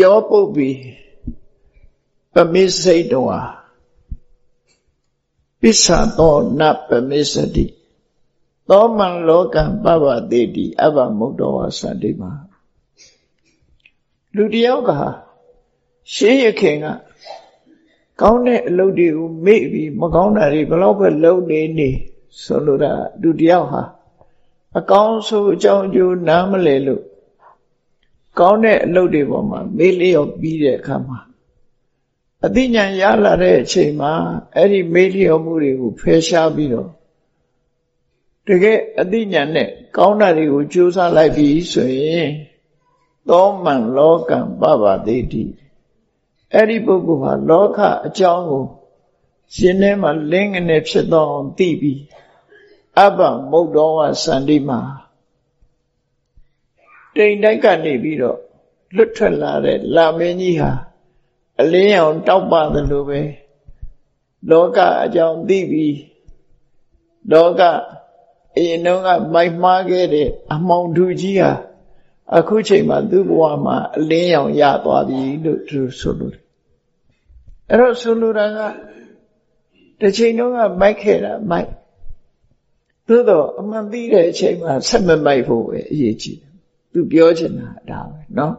ယောပုပ္ပိပမိစိတ်တောပစ္ဆာသောနပမိစတိသောမံလောကံပပတိတိအဘမုတ်တော်ဝသတိမှာလူတယောက်ကရှေးရခင်ကကောင်းတဲ့အလုပ်တွေကိုမေ့ပြီးမကောင်းတာတွေဘလောက်ပဲလုပ်နေနေဆိုလိုတာလူတယောက်ဟာအကောင်းဆုံးအကြောင်းအကျိုးနားမလည်လို့ ကောင်းတဲ့အလုပ်တွေပေါ်မှာမေ့လျော့ပြီးတဲ့အခါမှာအသိဉာဏ်ရလာတဲ့အချိန်မှာအဲ့ဒီမေ့လျော့မှုတွေကိုဖယ်ရှားပြီးတော့တကယ်အသိဉာဏ်နဲ့ကောင်းတာတွေကိုကြိုးစားလိုက်ပြီဆိုရင်သောမံလောကံပပတိတိအဲ့ဒီပုဂ္ဂိုလ်ဟာလောကအကြောင်းကိုရှင်ထဲမှာလင်းငနဲ့ဖြစ်တော့အောင်သိပြီးအဘ္ဗမုတ်တော်ဝစန္တိမှာ တိမ်တိုက်ကနေပြီးတော့လွတ်ထွက်လာတဲ့လာမင်းကြီးဟာအလင်းအောင်တောက်ပါတယ်လို့ပဲလောကအကြောင်းသိပြီးလောကအရင်တော့ကမိုက်မှားခဲ့တဲ့အမောင်သူကြီးဟာအခုချိန်မှာသူ့ဘဝမှာအလင်းရောင်ရသွားပြီလို့သူဆိုလို့အဲ့တော့ဆိုလိုတာကတစ်ချိန်တော့ကမိုက်ခဲ့တာမိုက်သို့တော့အမှန်သိတဲ့အချိန်မှာဆက်မမိုက်ဖို့ပဲအရေးကြီးတယ် သူပြောချင်တာဒါပဲเนาะ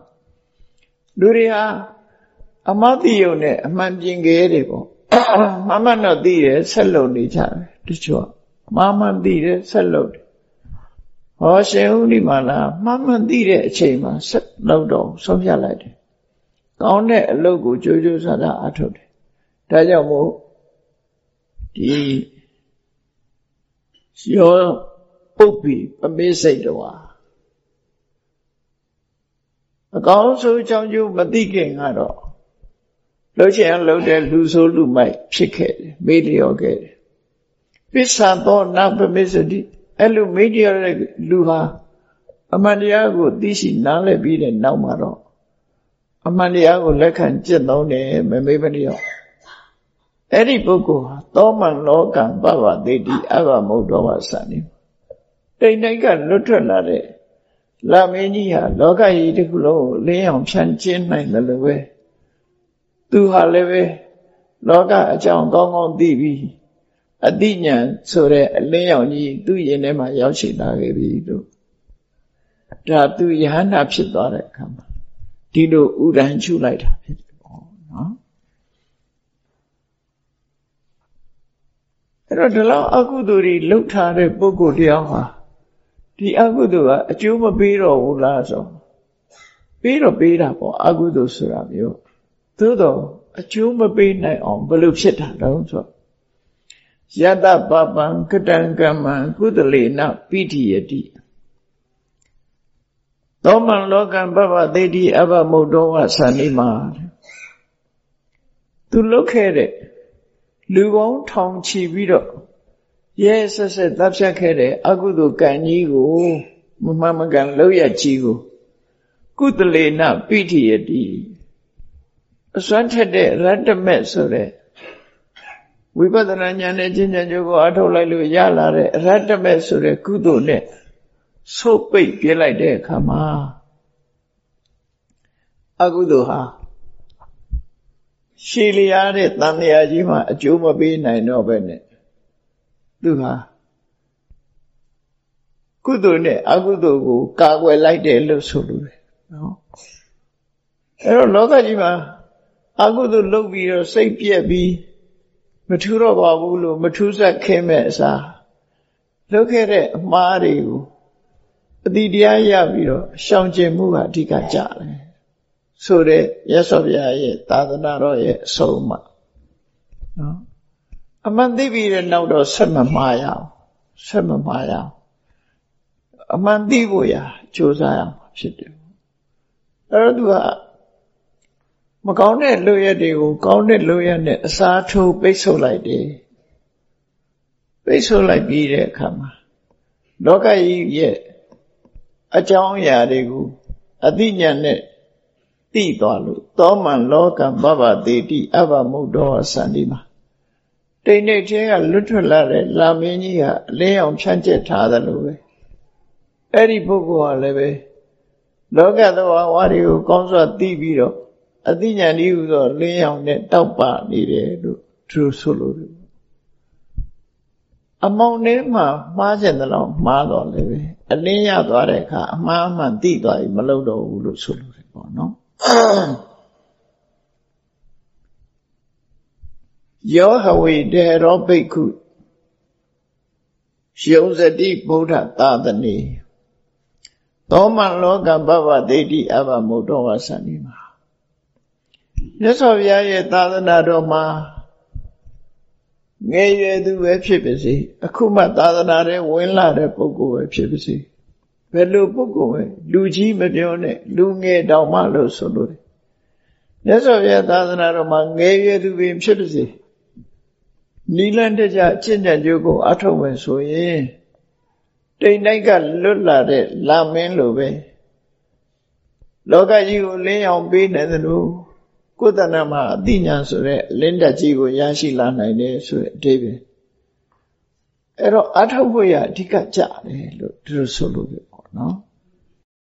လူတွေဟာအမသိယုံနဲ့အမှန်ပြင်ခဲ့တယ်ပေါ့မမတော့သိတယ်ဆက်လုံနေကြတယ်တချို့မမသိတယ်ဆက်လုံတယ်ဟောရှင်ဥဒီမာလာမမသိတဲ့အချိန်မှာဆက်လုံတော့ဆုံးဖြတ်လိုက်တယ်ကောင်းတဲ့အလုပ်ကိုကြိုးကြိုးစားစားအထုတ်တယ်ဒါကြောင့်မို့ဒီရောပုပ်ပြီးပမေးစိတ်တော် အကောင်းဆုံးအကြောင်းကျိုးမသိခင်ကတော့လှုပ်ချင်လှုပ်တဲ့လူဆိုးလူမိုက်ဖြစ်ခဲ့တယ်မေ့လျော့ခဲ့တယ်ပစ္ဆာသောနပမေစတိအဲ့လိုမေ့လျော့တဲ့လူဟာအမှန်တရားကိုသိရှိနားလည်ပြီးတဲ့နောက်မှာတော့အမှန်တရားကိုလက်ခံကျင့်သုံးတယ်မမေ့မလျော့အဲ့ဒီပုဂ္ဂိုလ်ဟာသောမံလောကံပပတိတိအဘမုတ်တော်ဝဆန်နေတိမ်တိုက်ကလွတ်ထွက်လာတဲ့ လာမင်းကြီးဟာလောကကြီးတစ်ခုလုံးကိုလင်းအောင်ဖြန့်ကျင်းနိုင်တယ်လို့ပဲသူဟာလည်းပဲလောကအကြောင်းကောင်းကောင်းသိပြီးအတိညာဆိုတဲ့အလင်းရောင်ကြီးသူ့ရင်ထဲမှာရောက်ရှိလာခဲ့ပြီလို့ဒါသူယဟန္တာဖြစ်သွားတဲ့အခါမှာဒီလိုဥဒန်းချူလိုက်တာဖြစ်တယ်ပေါ့နော်အဲ့တော့ဒီလောက်အကုသိုလ်တွေလှုပ်ထားတဲ့ပုဂ္ဂိုလ်တရားဟာ ဒီအကုသိုလ်ကအကျိုးမပေးတော့ဘူးလားဆိုပေးတော့ပေးတာပေါ့အကုသိုလ်ဆိုတာမျိုးသို့တော့အကျိုးမပေးနိုင်အောင်ဘယ်လိုဖြစ်တာလဲဆိုယတပပံကတံကမ္မံကုသလေနပိဋိယတိသောမံလောကံပပသေတိအဘမုတ်တော်ဝသန္တိမာသူလုတ်ခဲ့တဲ့လူပေါင်းထောင်ချီပြီးတော့ ရဲဆက်ဆက်တပ်ဖြတ်ခဲ့တဲ့အကုသိုလ်ကံကြီးကိုမမှန်မကန်လောက်ရကြီးကိုကုသလေနပိဋိယတိအစွမ်းထက်တဲ့ရတ္တမက်ဆိုတဲ့ဝိပဿနာဉာဏ်နဲ့ကျင့်ကြံကြိုးကိုအထောက်လိုက်လို့ရလာတဲ့ရတ္တမက်ဆိုတဲ့ကုသိုလ်နဲ့ဆုတ်ပိတ်ပြလိုက်တဲ့အခါမှာအကုသိုလ်ဟာရှည်လျားတဲ့တန်လျာကြီးမှာအကျိုးမပေးနိုင်တော့ပဲနဲ့ သူဟာကုသိုလ်နဲ့အကုသိုလ်ကိုကာကွယ်လိုက်တယ်လို့ဆိုလိုတယ်နော်အဲ့တော့လောကကြီးမှာအကုသိုလ်လုပ်ပြီးတော့စိတ်ပြက်ပြီးမထူတော့ပါဘူးလို့မထူးဆက်ခင်းမဲ့အစားလုပ်ခဲ့တဲ့အမှားတွေကိုအတိတရားရပြီးတော့ရှောင်ကျင်မှုကအဓိကကြတယ်ဆိုတဲ့ရသော်ဗျာရဲ့သာသနာတော်ရဲ့အဆုံးအမနော် အမှန်သိပြီးတဲ့နောက်တော့ဆက်မမှားရအောင်ဆက်မမှားရအောင်အမှန်သိဖို့ရာကြိုးစားရမှာဖြစ်တယ်အဲ့တော့သူကမကောင်းတဲ့လုပ်ရက်တွေကိုကောင်းတဲ့လုပ်ရက်နဲ့အစားထိုးပိတ်ဆို့လိုက်တယ်ပိတ်ဆို့လိုက်ပြီးတဲ့အခါမှာလောကကြီးရဲ့အကြောင်းအရာတွေကိုအသိဉာဏ်နဲ့သိသွားလို့သောမန်လောကဘဘတိတိအဘမုတ်တော်ဆန္ဒီမှာ တိမ်နေချင်းကလွတ်ထွက်လာတဲ့လာမင်းကြီးကအလင်းအောင်ဖြန့်ကျက်ထားတယ်လို့ပဲအဲ့ဒီပုဂ္ဂိုလ်ကလည်းပဲလောကသဘာဝတွေကိုကောင်းစွာသိပြီးတော့အသိဉာဏ်ဤဟူသောလင်းရောင်နဲ့တောက်ပနေတယ်လို့သူဆိုလို့အမောင်ထဲမှာမှားကျင်တယ်လို့မှားတော့လေပဲအလင်းရသွားတဲ့အခါအမှားမှန်သိသွားပြီမလုပ်တော့ဘူးလို့ဆိုလို့တယ်ပေါ့နော် ယောဟဝေတေရောဘိက္ခုယုံစတိဗုဒ္ဓသာသနေသောမလောကဘဝဒိဋ္ဌိအဘမုဒ္ဒဝဆန္ဒီမှာမြတ်စွာဘုရားရဲ့သာသနာတော်မှာငယ်ရွယ်သူပဲဖြစ်ပါစေအခုမှသာသနာထဲဝင်လာတဲ့ပုဂ္ဂိုလ်ပဲဖြစ်ပါစေဘယ်လိုပုဂ္ဂိုလ်ပဲလူကြီးမပြောနဲ့လူငယ်တောင်မှလို့ဆိုလို့မြတ်စွာဘုရားသာသနာတော်မှာငယ်ရွယ်သူပင်ဖြစ်ပါစေ နိလန့်တကြအကျင့်ကြံကြိုးကိုအထောက်မယ်ဆိုရင်တိမ်တိုက်ကလွတ်လာတဲ့လာမင်းလိုပဲလောကကြီးကိုလင်းအောင်ပေးနေတယ်လို့ကိုယ်တဏ္ဍမှာအတိညာဆိုတဲ့လင်းတက်ကြီးကိုရရှိလာနိုင်တယ်ဆိုတဲ့အဓိပ္ပာယ်အဲ့တော့အထောက်ဖို့ရအဓိကကြတယ်လို့သူတို့ဆိုလို့ပြောပေါ့နော်